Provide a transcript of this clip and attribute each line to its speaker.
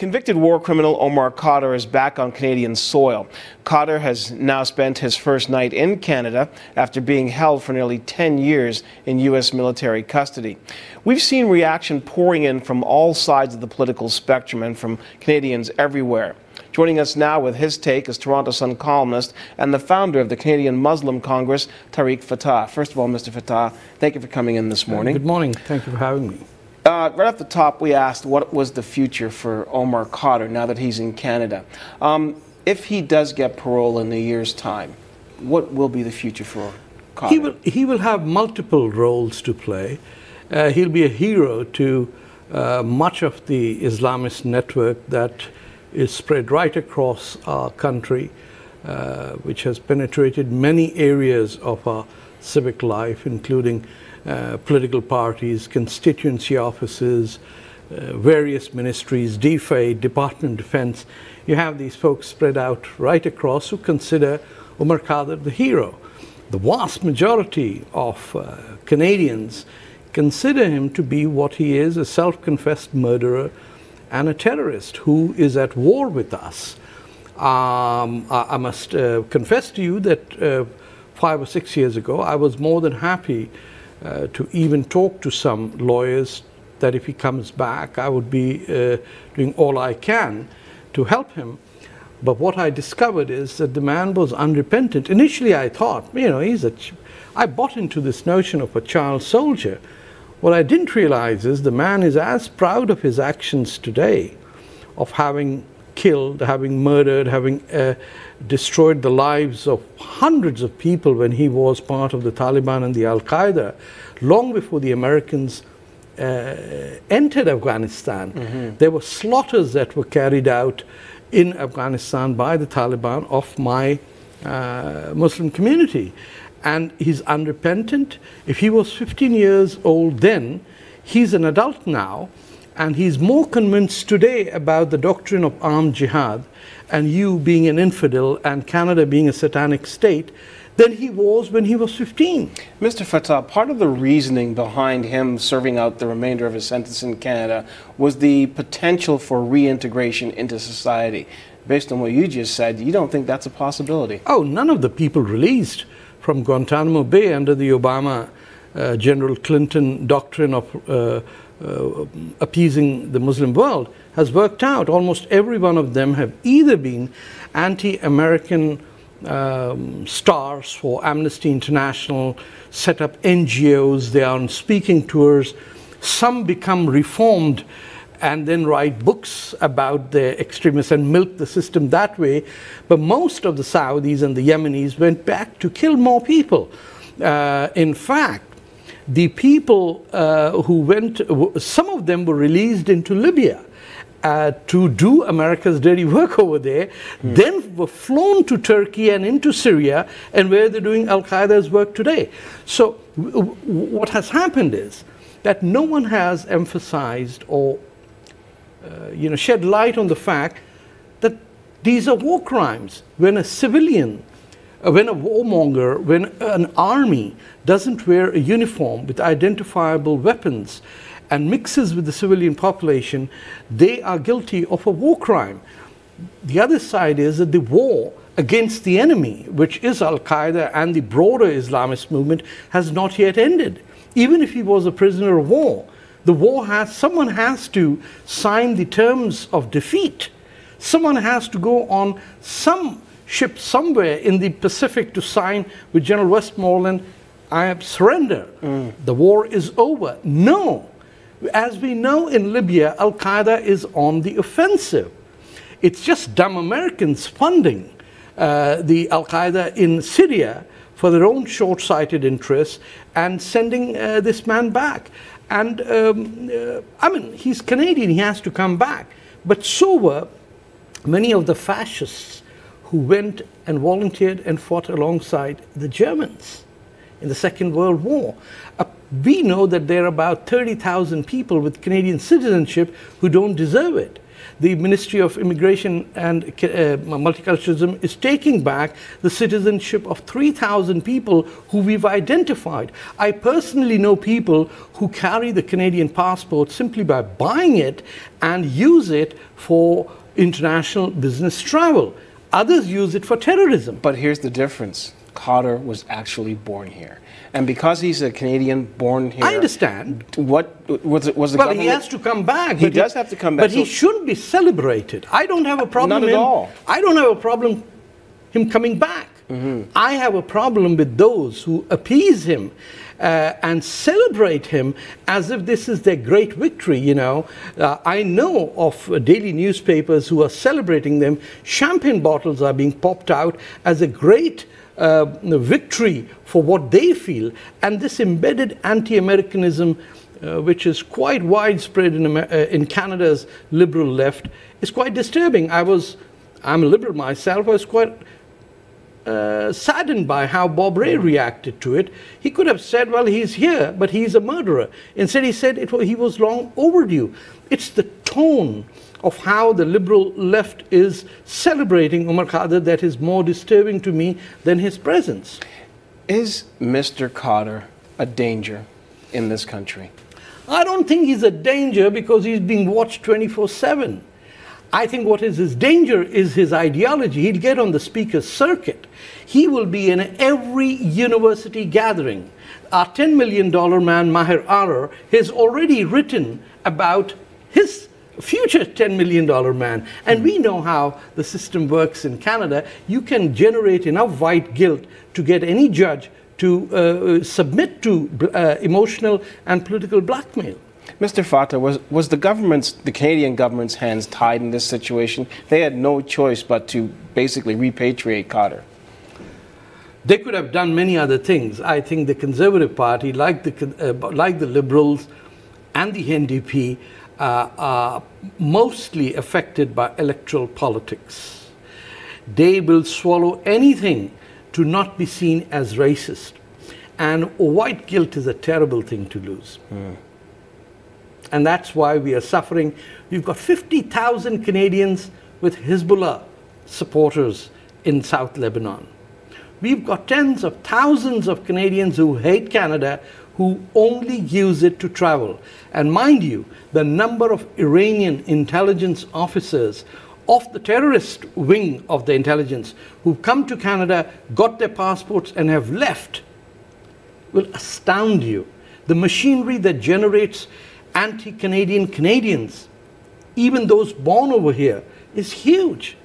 Speaker 1: Convicted war criminal Omar Khadr is back on Canadian soil. Khadr has now spent his first night in Canada after being held for nearly 10 years in U.S. military custody. We've seen reaction pouring in from all sides of the political spectrum and from Canadians everywhere. Joining us now with his take is Toronto Sun columnist and the founder of the Canadian Muslim Congress, Tarek Fatah. First of all, Mr. Fatah, thank you for coming in this morning.
Speaker 2: Good morning. Thank you for having me.
Speaker 1: Uh, right off the top, we asked what was the future for Omar Khadr now that he's in Canada. Um, if he does get parole in a year's time, what will be the future for Khadr?
Speaker 2: He will, he will have multiple roles to play. Uh, he'll be a hero to uh, much of the Islamist network that is spread right across our country, uh, which has penetrated many areas of our civic life, including uh, political parties, constituency offices, uh, various ministries, DFA, Department of Defense. You have these folks spread out right across who consider Omar Khadr the hero. The vast majority of uh, Canadians consider him to be what he is a self confessed murderer and a terrorist who is at war with us. Um, I, I, must uh, confess to you that uh, five or six years ago, I was more than happy uh, to even talk to some lawyers that if he comes back, I would be uh, doing all I can to help him. But what I discovered is that the man was unrepentant. Initially, I thought, you know, he's a. I bought into this notion of a child soldier. What I didn't realize is the man is as proud of his actions today, of having killed, having murdered, having uh, destroyed the lives of hundreds of people when he was part of the Taliban and the Al Qaeda, long before the Americans uh, entered Afghanistan. Mm-hmm. There were slaughters that were carried out in Afghanistan by the Taliban of my uh, Muslim community. And he's unrepentant. If he was 15 years old then, he's an adult now and he's more convinced today about the doctrine of armed jihad and you being an infidel and Canada being a satanic state than he was when he was 15.
Speaker 1: Mr. Fatah, part of the reasoning behind him serving out the remainder of his sentence in Canada was the potential for reintegration into society. Based on what you just said, you don't think that's a possibility?
Speaker 2: Oh, none of the people released from Guantanamo Bay under the Obama uh, General Clinton doctrine of uh, uh, appeasing the Muslim world has worked out. Almost every one of them have either been anti American um, stars for Amnesty International, set up NGOs, they are on speaking tours. Some become reformed and then write books about the extremists and milk the system that way. But most of the Saudis and the Yemenis went back to kill more people. Uh, in fact, the people uh, who went, some of them were released into Libya. Uh, to do America's dirty work over there, mm. then were flown to Turkey and into Syria, and where they're doing Al Qaeda's work today. So, what has happened is that no one has emphasized or uh, you know, shed light on the fact that these are war crimes. When a civilian when a warmonger, when an army doesn't wear a uniform with identifiable weapons and mixes with the civilian population, they are guilty of a war crime. The other side is that the war against the enemy, which is Al Qaeda and the broader Islamist movement, has not yet ended. Even if he was a prisoner of war, the war has, someone has to sign the terms of defeat. Someone has to go on some ship somewhere in the Pacific to sign with General Westmoreland, I surrender. Mm. The war is over. No. As we know in Libya, Al Qaeda is on the offensive. It's just dumb Americans funding uh, the Al Qaeda in Syria for their own short sighted interests and sending uh, this man back. And um, uh, I mean, he's Canadian, he has to come back. But so were many of the fascists who went and volunteered and fought alongside the Germans in the Second World War. Uh, we know that there are about 30,000 people with Canadian citizenship who don't deserve it. the Ministry of Immigration and uh, Multiculturalism is taking back the citizenship of 3,000 people who we've identified. I personally know people who carry the Canadian passport simply by buying it and use it for international business travel. Others use it for terrorism.
Speaker 1: But here's the difference Khadr was actually born here. And because he's a Canadian born here.
Speaker 2: I understand.
Speaker 1: What was it? Was the
Speaker 2: well, he has to come back.
Speaker 1: He does have to come back.
Speaker 2: But he shouldn't be celebrated. I don't have a problem.
Speaker 1: Not at
Speaker 2: him,
Speaker 1: all.
Speaker 2: I don't have a problem him coming back.
Speaker 1: Mm-hmm.
Speaker 2: I have a problem with those who appease him uh, and celebrate him as if this is their great victory. You know, uh, I know of uh, daily newspapers who are celebrating them. Champagne bottles are being popped out as a great uh, victory for what they feel. And this embedded anti Americanism, uh, which is quite widespread in, uh, in Canada's liberal left, is quite disturbing. I was, I'm a liberal myself, I was quite uh, saddened by how Bob Rae reacted to it. He could have said, well, he's here, but he's a murderer. Instead, he said it, he was long overdue. It's the tone of how the liberal left is celebrating Omar Khadr that is more disturbing to me than his presence.
Speaker 1: Is Mr. Khadr a danger in this country?
Speaker 2: I don't think he's a danger because he's being watched 24 7. I think what is his danger is his ideology. He'll get on the speaker's circuit. He will be in every university gathering. Our $10 million man, Maher Arar, has already written about his future $10 million man. And we know how the system works in Canada. You can generate enough white guilt to get any judge to uh, submit to uh, emotional and political blackmail.
Speaker 1: Mr. Fatah, was, was the government's, the Canadian government's hands tied in this situation? They had no choice but to basically repatriate Khadr.
Speaker 2: They could have done many other things. I think the Conservative Party, like the, uh, like the Liberals and the NDP, uh, are mostly affected by electoral politics. They will swallow anything to not be seen as racist. And white guilt is a terrible thing to lose. Mm. And that's why we are suffering. We've got 50,000 Canadians with Hezbollah supporters in South Lebanon. We've got tens of thousands of Canadians who hate Canada who only use it to travel. And mind you, the number of Iranian intelligence officers of the terrorist wing of the intelligence who've come to Canada, got their passports, and have left will astound you. The machinery that generates anti Canadian Canadians, even those born over here, is huge.